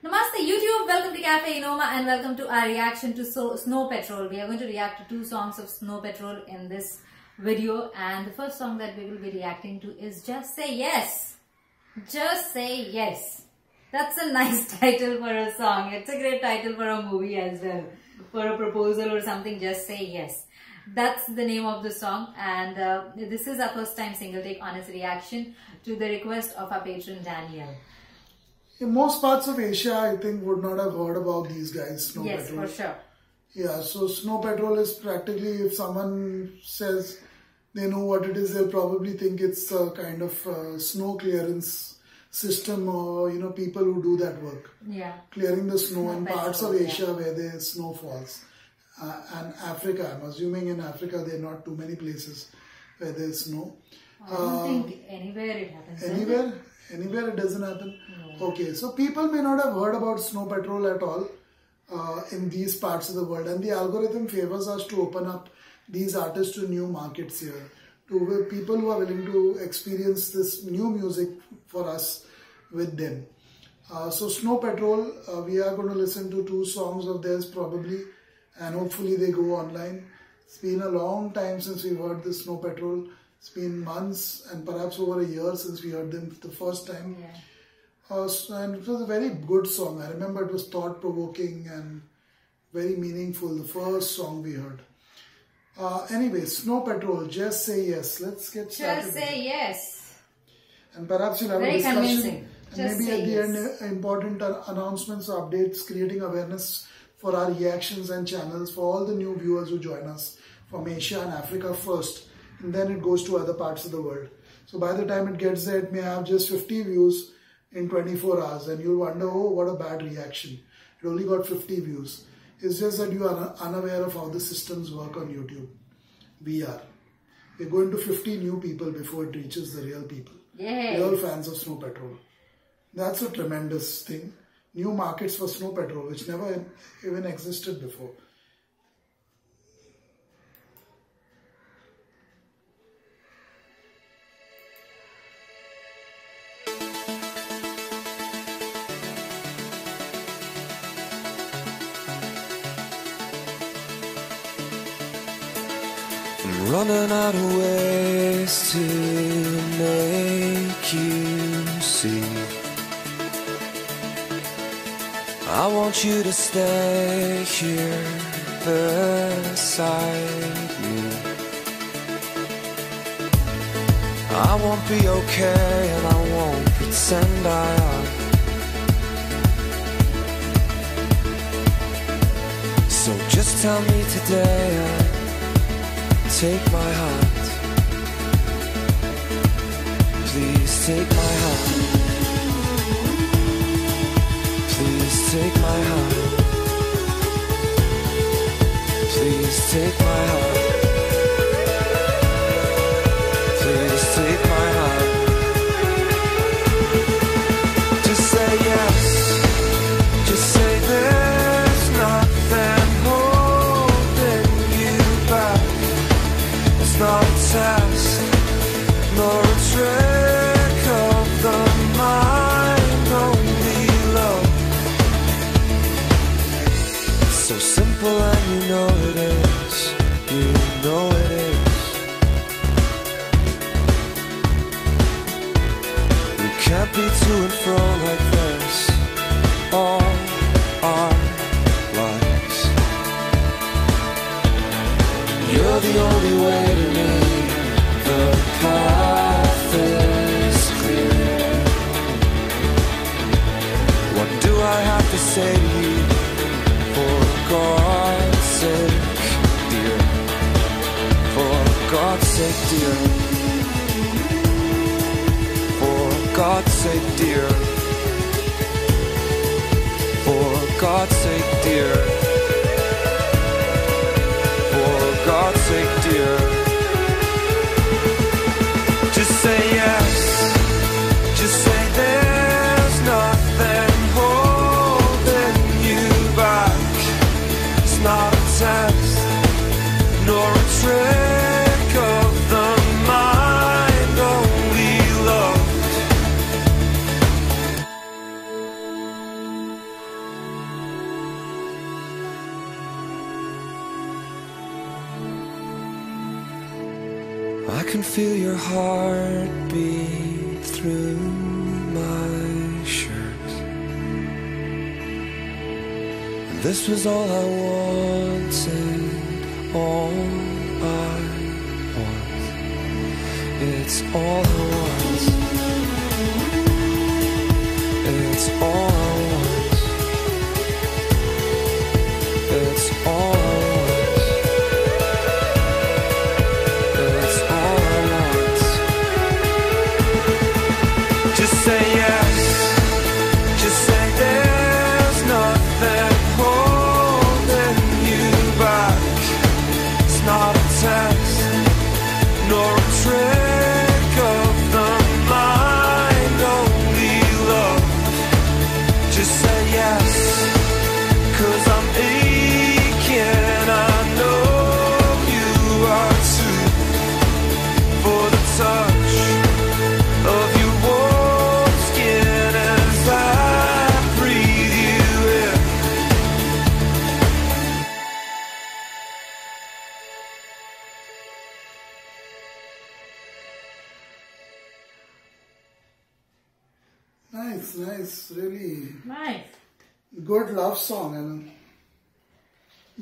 Namaste YouTube, welcome to Cafe Enoma and welcome to our reaction to Snow Patrol. We are going to react to two songs of Snow Patrol in this video and the first song that we will be reacting to is Just Say Yes. Just Say Yes. That's a nice title for a song. It's a great title for a movie as well. For a proposal or something, just say yes. That's the name of the song and uh, this is our first time single take honest reaction to the request of our patron Daniel. In most parts of Asia, I think would not have heard about these guys, Snow yes, Patrol. for sure. Yeah, so Snow Patrol is practically, if someone says they know what it is, they'll probably think it's a kind of uh, snow clearance system or, you know, people who do that work. Yeah. Clearing the snow Snow in parts of Patrol, yeah. Asia where there's snow falls. Uh, and Africa, I'm assuming in Africa there are not too many places where there's snow. I don't think anywhere it happens. Anywhere? Anywhere it doesn't happen? Okay, so people may not have heard about Snow Patrol at all uh, in these parts of the world, and the algorithm favors us to open up these artists to new markets here, to people who are willing to experience this new music for us with them. Uh, so, Snow Patrol, uh, we are going to listen to two songs of theirs probably, and hopefully they go online. It's been a long time since we've heard the Snow Patrol. It's been months and perhaps over a year since we heard them the first time. Yeah. Uh, and it was a very good song. I remember it was thought provoking and very meaningful. The first song we heard. Uh, anyway, Snow Patrol, just say yes. Let's get started. Just say yes. And perhaps you'll have Very a discussion. convincing. And Just maybe at the yes. end, uh, important uh, announcements updates, creating awareness for our reactions and channels for all the new viewers who join us from Asia and Africa first. And then it goes to other parts of the world. So by the time it gets there, it may have just 50 views in 24 hours. And you'll wonder, oh, what a bad reaction. It only got 50 views. It's just that you are unaware of how the systems work on YouTube. We are. We're going to 50 new people before it reaches the real people. Yay. Real fans of Snow Patrol. That's a tremendous thing. New markets for Snow Patrol, which never even existed before. Beside me. I won't be okay and I won't pretend I am. So just tell me today and take my heart. Please take my heart. Please take my hand. Please take my hand. God's sake, dear. For God's sake, dear. This was all I wanted, all I want. It's all I want. It's all good love song and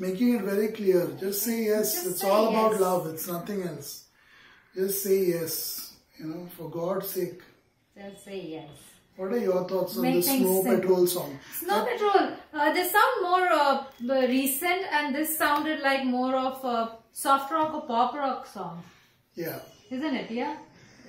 making it very clear. Just say yes. Just it's say all about love. It's nothing else. Just say yes. You know, for God's sake. Just say yes. What are your thoughts on Make the Snow simple. Patrol song? Snow Patrol. Uh, they sound more uh, recent, and this sounded like more of a soft rock or pop rock song, Yeah. isn't it? Yeah.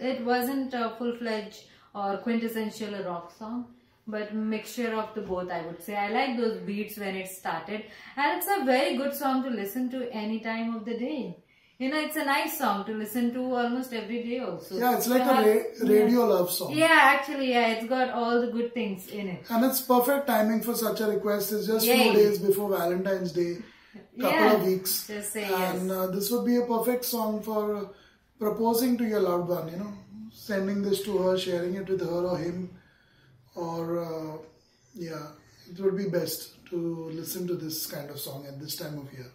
It wasn't a full fledged or quintessential a rock song, but mixture of the both. I would say. I like those beats when it started, and it's a very good song to listen to any time of the day. You know, it's a nice song to listen to almost every day. Also. Yeah, it's like a ra- radio love song. Yeah, actually, yeah, it's got all the good things in it. And it's perfect timing for such a request. It's just Yay. few days before Valentine's Day, couple Yeah. of weeks. Just say and yes. uh, this would be a perfect song for uh, proposing to your loved one, you know, sending this to her, sharing it with her or him. Or, uh, yeah, it would be best to listen to this kind of song at this time of year.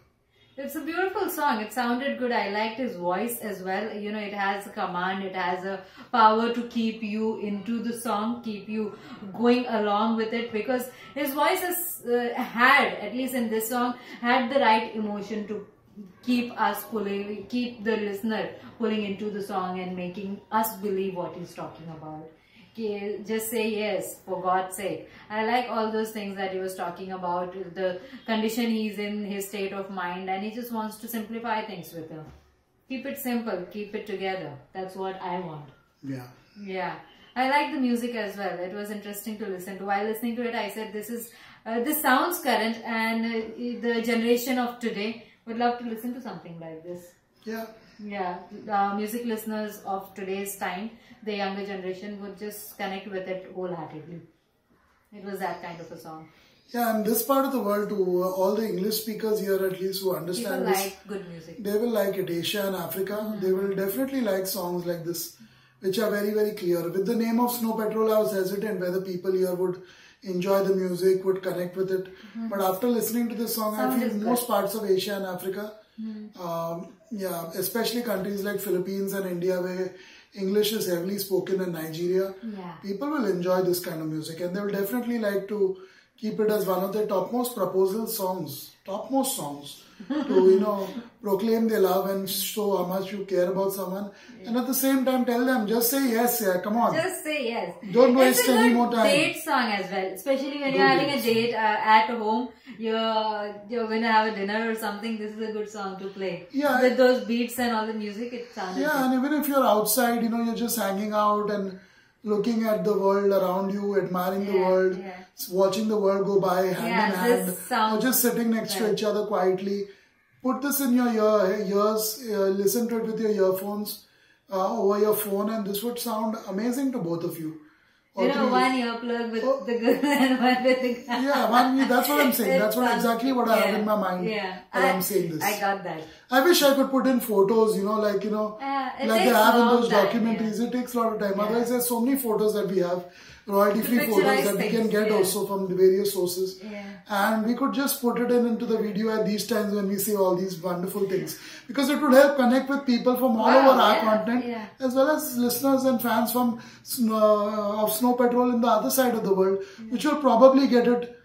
It's a beautiful song. It sounded good. I liked his voice as well. You know, it has a command, it has a power to keep you into the song, keep you going along with it because his voice has uh, had, at least in this song, had the right emotion to keep us pulling, keep the listener pulling into the song and making us believe what he's talking about. Just say yes for God's sake. I like all those things that he was talking about, the condition he's in, his state of mind, and he just wants to simplify things with him. Keep it simple, keep it together. That's what I want. Yeah. Yeah, I like the music as well. It was interesting to listen to. While listening to it, I said, "This is uh, this sounds current, and uh, the generation of today would love to listen to something like this." Yeah. Yeah, uh, music listeners of today's time, the younger generation would just connect with it wholeheartedly. It was that kind of a song. Yeah, and this part of the world too, uh, all the English speakers here at least who People understand this, like good music. they will like it. Asia and Africa, they will definitely like songs like this, which are very, very clear. With the name of Snow Patrol, I was hesitant whether people here would enjoy the music, would connect with it. But after listening to this song, I feel most parts of Asia and Africa, um, yeah, especially countries like Philippines and India where English is heavily spoken in Nigeria, Yeah. people will enjoy this kind of music and they will definitely like to keep it as one of their topmost proposal songs, topmost songs to you know proclaim their love and show how much you care about someone, and at the same time tell them just say yes, yeah, come on. Just say yes. Don't waste any more time. Date song as well, especially when Good you're having a date uh, at home. You're you're going to have a dinner or something. This is a good song to play. Yeah. With those beats and all the music, it sounded. Yeah, good. and even if you're outside, you know, you're just hanging out and looking at the world around you, admiring the world, yeah. watching the world go by hand Yeah, in hand, or just sitting next to each other quietly. Put this in your ear, ears, uh, listen to it with your earphones uh, over your phone, and this would sound amazing to both of you. You know, one earplug with Oh. the girl and one with the guy. Yeah, one, that's what I'm saying. That's what exactly what I have in my mind Yeah, I, I'm saying this. I got that. I wish I could put in photos, you know, like, you know, Uh, like they have in those time, documentaries. It takes a lot of time. Yeah. Otherwise, there's so many photos that we have royalty free photos that we can get yeah. also from the various sources. Yeah. And we could just put it in into the video at these times when we say all these wonderful things. Because it would help connect with people from all Wow, over our continent as well as listeners and fans from Snow, uh, of Snow Patrol in the other side of the world, which will probably get it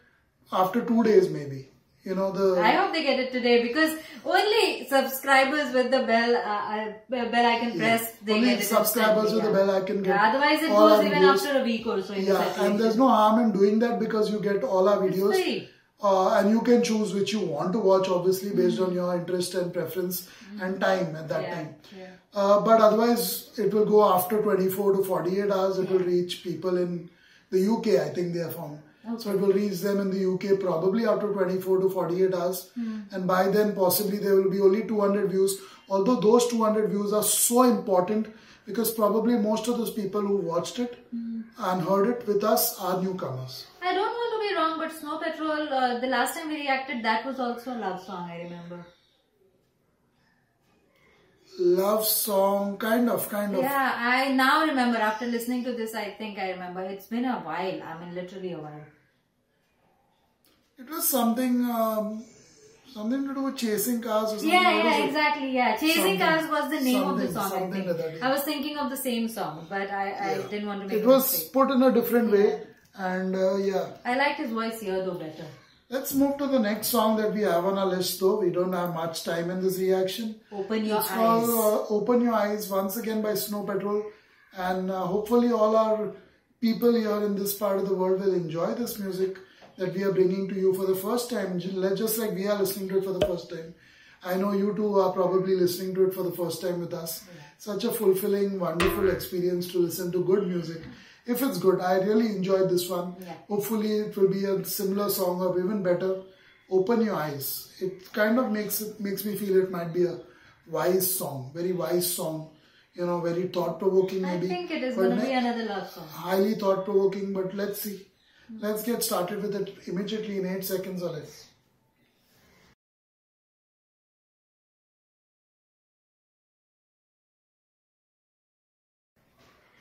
after two days maybe. You know, the I hope they get it today because only subscribers with the bell uh, uh, bell icon press they Only get it. subscribers with the instantly, bell icon get Yeah, otherwise it goes even videos. after a week or so. Yeah, and there's no harm in doing that because you get all our videos. Uh, and you can choose which you want to watch, obviously, based on your interest and preference and time at that Yeah, time. yeah. Uh, but otherwise, it will go after 24 to 48 hours. It will reach people in the UK, I think they are from. So it will reach them in the UK probably after 24 to 48 hours. And by then, possibly, there will be only 200 views. Although those 200 views are so important because probably most of those people who watched it and heard it with us are newcomers. I don't want to be wrong, but Snow Patrol, uh, the last time we reacted, that was also a love song, I remember. Love song, kind of, kind of. Yeah, I now remember after listening to this, I think I remember. It's been a while. I mean, literally a while. It was something, um, something to do with chasing cars or something. Yeah, yeah, exactly. Yeah, Chasing Cars was the name of the song. I think. like yeah. I was thinking of the same song, but I, I didn't want to make It was put in a different way, and uh, yeah. I liked his voice here though better. Let's move to the next song that we have on our list, though. We don't have much time in this reaction. Open your It's eyes. called uh, Open Your Eyes once again by Snow Patrol. And uh, hopefully, all our people here in this part of the world will enjoy this music that we are bringing to you for the first time, ju- just like we are listening to it for the first time. I know you two are probably listening to it for the first time with us. Such a fulfilling, wonderful experience to listen to good music. If it's good, I really enjoyed this one. Yeah. Hopefully, it will be a similar song or even better. Open your eyes. It kind of makes it makes me feel it might be a wise song, very wise song. You know, very thought provoking Maybe. I think it is going to be another love song. highly thought provoking. But let's see. Let's get started with it immediately in eight seconds or less.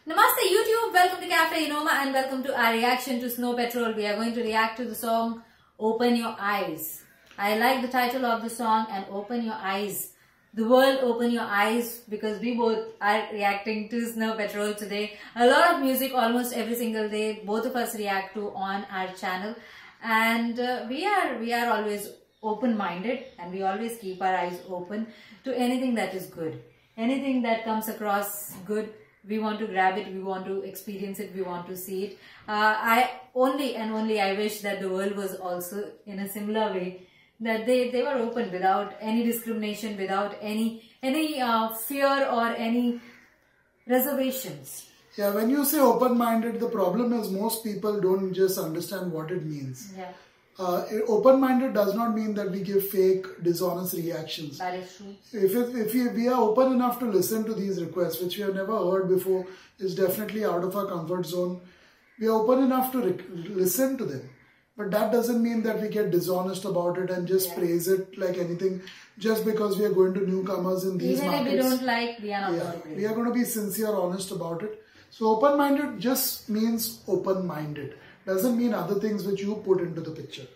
Namaste YouTube, welcome to Cafe Enoma and welcome to our reaction to Snow Patrol. We are going to react to the song Open Your Eyes. I like the title of the song and Open Your Eyes. The world open your eyes because we both are reacting to Snow Patrol today. A lot of music almost every single day both of us react to on our channel and uh, we are we are always open minded and we always keep our eyes open to anything that is good. Anything that comes across good we want to grab it we want to experience it we want to see it. Uh, i only and only i wish that the world was also in a similar way that they, they were open without any discrimination without any any uh, fear or any reservations. Yeah, when you say open minded, the problem is most people don't just understand what it means. yeah Uh, open minded does not mean that we give fake, dishonest reactions. that is true if it, if we, we are open enough to listen to these requests, which we have never heard before, is definitely out of our comfort zone. We are open enough to listen to them, but that doesn't mean that we get dishonest about it and just praise it like anything, just because we are going to newcomers in these even if markets. we don't like we are not yeah, going to we are going to be sincere, honest about it. So open-minded just means open-minded. Doesn't mean other things which you put into the picture,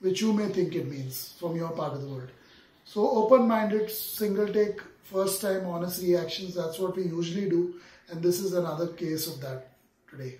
which you may think it means from your part of the world. So open-minded, single take, first time honest reactions. That's what we usually do, and this is another case of that today.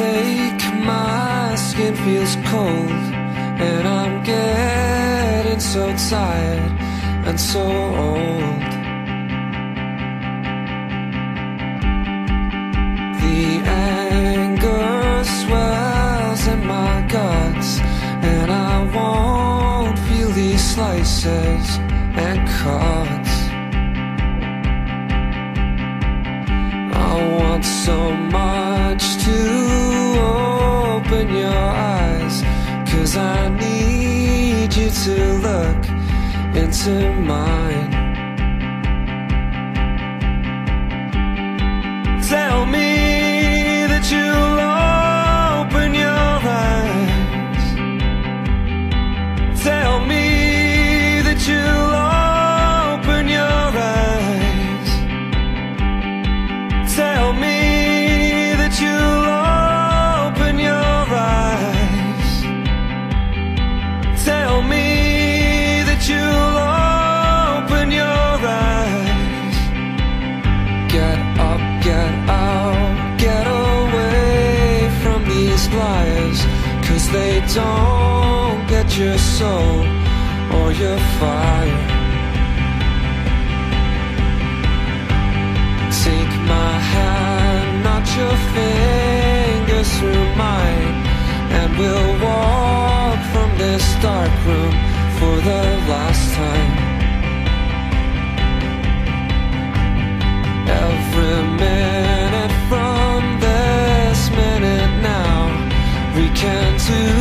sake, my skin feels cold, and I'm getting so tired and so old. The anger swells in my guts, and I won't feel these slices and cuts. Into mine. Dark room for the last time. Every minute from this minute now, we can do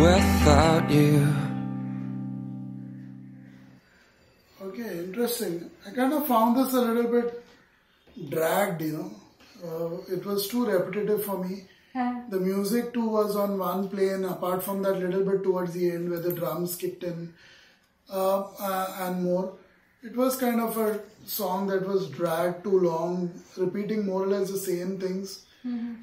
without you. Okay, interesting. I kind of found this a little bit dragged, you know. Uh, it was too repetitive for me. The music too was on one plane, apart from that little bit towards the end where the drums kicked in uh, uh, and more. It was kind of a song that was dragged too long, repeating more or less the same things,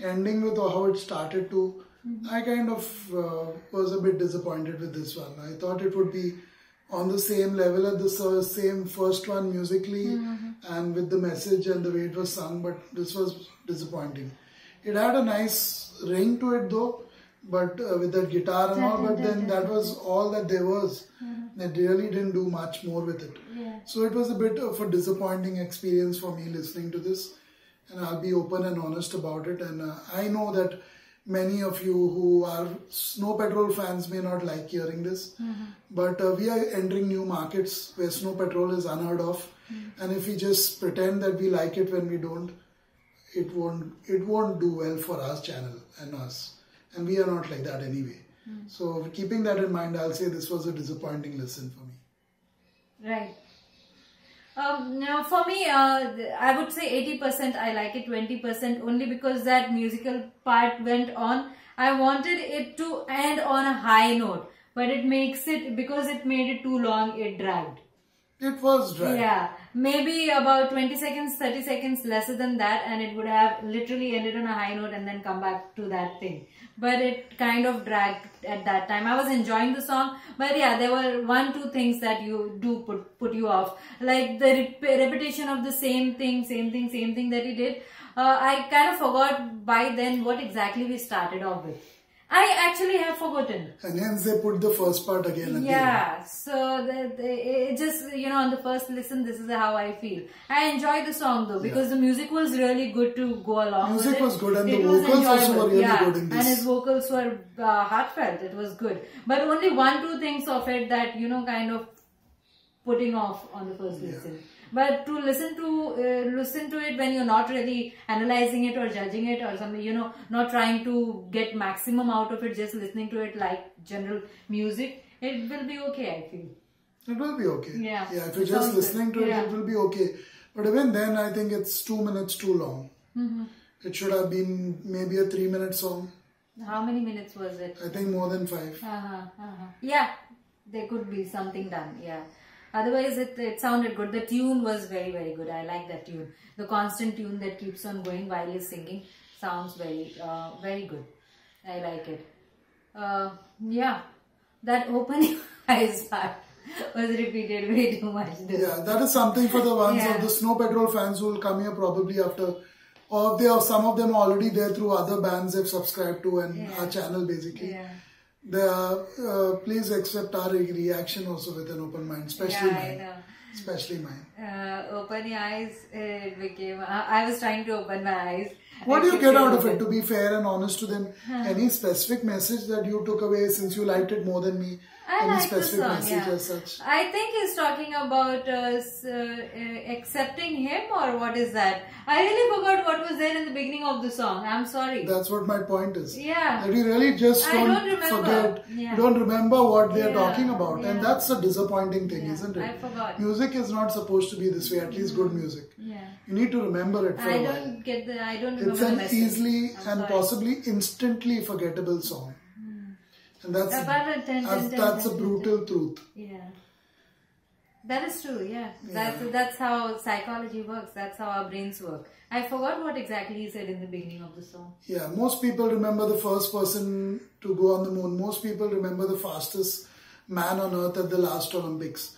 ending with how it started to. I kind of uh, was a bit disappointed with this one. I thought it would be on the same level at the same first one musically and with the message and the way it was sung, but this was disappointing. It had a nice ring to it though, but uh, with that guitar and all, but then that was all that there was. They really didn't do much more with it. Yeah. So it was a bit of a disappointing experience for me listening to this, and I'll be open and honest about it. And uh, I know that many of you who are Snow Patrol fans may not like hearing this, mm-hmm. but uh, we are entering new markets where Snow Patrol is unheard of, mm. and if we just pretend that we like it when we don't, it won't it won't do well for our channel and us, and we are not like that anyway. Mm. So keeping that in mind, I'll say this was a disappointing lesson for me. Right. Um, now, for me, uh, I would say 80% I like it, 20% only because that musical part went on. I wanted it to end on a high note, but it makes it, because it made it too long, it dragged. It was dry. Yeah, maybe about 20 seconds, 30 seconds lesser than that, and it would have literally ended on a high note and then come back to that thing. But it kind of dragged at that time. I was enjoying the song, but yeah, there were one, two things that you do put put you off, like the rep- repetition of the same thing, same thing, same thing that he did. Uh, I kind of forgot by then what exactly we started off with. I actually have forgotten. And hence they put the first part again at Yeah, so the, the, it just you know on the first listen, this is how I feel. I enjoy the song though because the music was really good to go along. Music was good and the It was vocals also were really yeah. good in And his vocals were uh, heartfelt. It was good, but only one two things of it that you know kind of putting off on the first listen. But to listen to uh, listen to it when you're not really analyzing it or judging it or something, you know, not trying to get maximum out of it, just listening to it like general music, it will be okay. I feel. It will be okay. Yeah. Yeah, if you're just listening to it, Yeah. it will be okay. But even then, I think it's two minutes too long. Mm-hmm. It should have been maybe a three minute song. How many minutes was it? I think more than five. Uh-huh, uh-huh. Yeah, there could be something done. Yeah. Otherwise, it, it sounded good. The tune was very, very good. I like that tune. The constant tune that keeps on going while he's singing sounds very, uh, very good. I like it. Uh, yeah, that opening eyes part was repeated way too much. this. Yeah, that is something for the ones Yeah. of the Snow Patrol fans who will come here probably after, or they are some of them already there through other bands they've subscribed to and Yeah. our channel basically. Yeah. They uh, please accept our reaction also with an open mind, especially Yeah, mine. Especially mine. Uh, open your eyes. It became. I I was trying to open my eyes. What do you get out of it? To be fair and honest to them, any specific message that you took away since you liked it more than me? I any like the song, yeah. as such? I think he's talking about uh, uh, uh, accepting him or what is that? I really forgot what was there in the beginning of the song. I'm sorry. That's what my point is. Yeah. That we really just I don't, don't remember. forget, Yeah. you don't remember what they are Yeah, talking about. And that's a disappointing thing, isn't it? I forgot. Music is not supposed to be this way, at least good music. yeah. You need to remember it for I a while. don't get the. I don't remember It's an easily I'm and sorry. possibly instantly forgettable song. And that's, Apart from ten, that's, ten, ten, that's a brutal truth. Yeah. That is true, yeah. That's that's how psychology works. That's how our brains work. I forgot what exactly he said in the beginning of the song. Yeah, most people remember the first person to go on the moon. Most people remember the fastest man on earth at the last Olympics.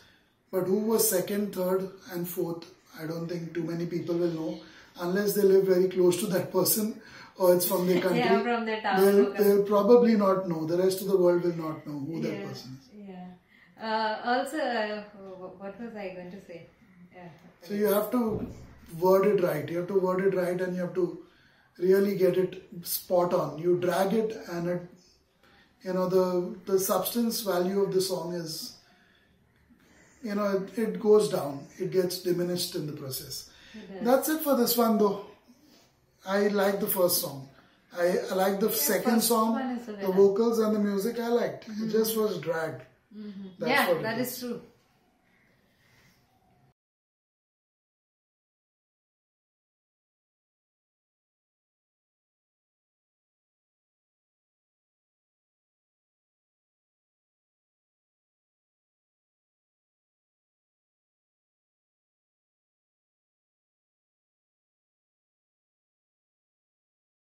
But who was second, third, and fourth? I don't think too many people will know unless they live very close to that person or it's from their country. Yeah, from their town. They'll, they'll probably not know. The rest of the world will not know who that person is. Yeah. Uh, also, uh, what was I going to say? Yeah. So you have to word it right. You have to word it right and you have to really get it spot on. You drag it and it, you know, the, the substance value of the song is, you know, it, it goes down. It gets diminished in the process. That's it for this one though. I like the first song. I, I like the second song, one is a the vocals and the music I liked. It mm-hmm. just was dragged. Mm-hmm. That's yeah, what it that is true.